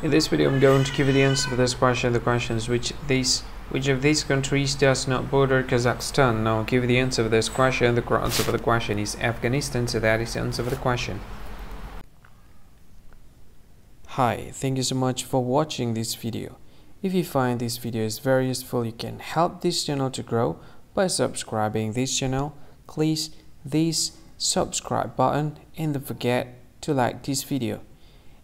In this video I'm going to give you the answer for this question. The question is which these which of these countries does not border Kazakhstan? Now I'll give you the answer for this question. The answer for the question is Afghanistan, so that is the answer for the question. Hi, thank you so much for watching this video. If you find this video is very useful, you can help this channel to grow by subscribing this channel. Please this subscribe button and don't forget to like this video.